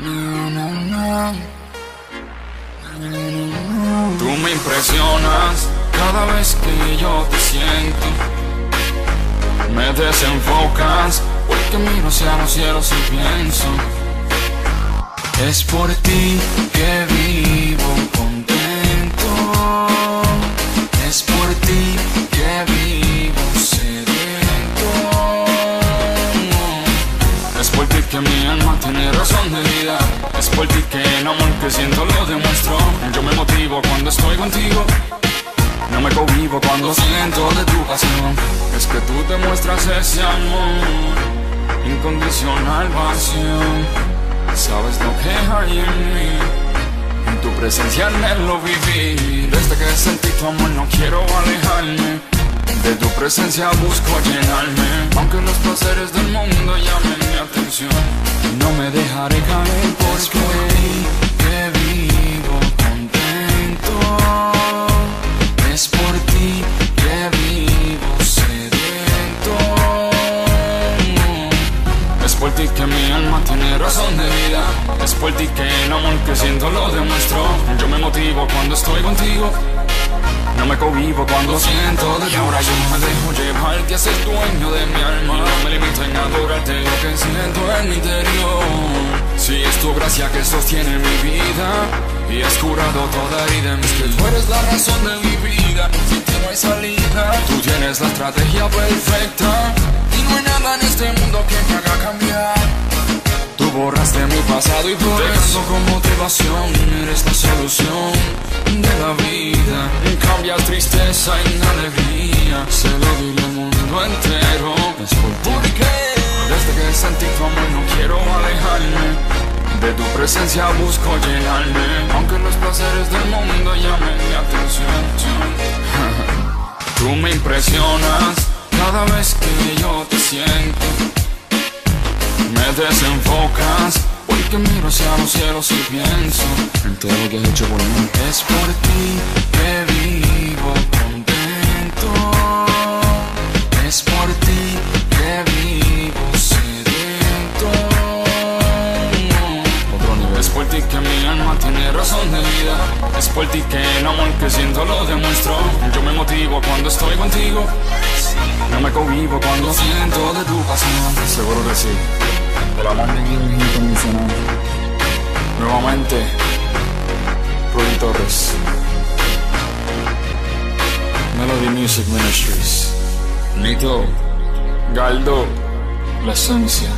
No, no, no Tú me impresionas cada vez que yo te siento. Me desenfocas porque miro hacia los cielos y pienso. Es por ti que vivo contento. Que mi alma tiene razón de vida. Es por ti que el amor que siento lo demuestro. Yo me motivo cuando estoy contigo. No me convivo cuando siento de tu pasión. Es que tú te muestras ese amor incondicional vacío. Sabes lo que hay en mí. En tu presencia lo viví. Desde que sentí tu amor no quiero alejarme. De tu presencia busco llenarme. Aunque los placeres del mundo llamen mi atención. No me dejaré caer por ti que vivo contento. Es por ti que vivo sediento. Es por ti que mi alma tiene razón de vida. Es por ti que el amor que siento lo demuestro. Yo me motivo. No cohibo cuando siento de Y ahora yo me dejo llevar, te haces dueño de mi alma. No me limito en adorarte lo que siento en mi interior. Si es tu gracia que sostiene mi vida y has curado toda herida mí. Que tú eres la razón de mi vida, sin ti no hay salida. Tú tienes la estrategia perfecta y no hay nada en este mundo que me haga cambiar. Tú borraste mi pasado y por eso con motivación eres la solución de la vida. Tristeza en alegría, se lo digo al mundo entero. Es por. Porque desde que sentí tu amor no quiero alejarme. De tu presencia busco llenarme, aunque los placeres del mundo llamen mi atención. Tú me impresionas cada vez que yo te siento me desenfocas Porque miro hacia los cielos y pienso En todo lo que has hecho por mí. Es por ti que vivo contento. Es por ti que vivo sediento Otro nivel. Es por ti que mi alma tiene razón de vida. Es por ti que el amor que siento lo demuestro. Yo me motivo cuando estoy contigo no me convivo cuando siento de tu pasión. Seguro que sí. El amor de Dios es incondicional. Nuevamente, Rudy Torres. Melody Music Ministries. Nito. Galdo. La esencia.